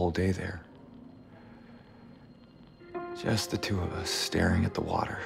whole day there. Just the two of us staring at the water.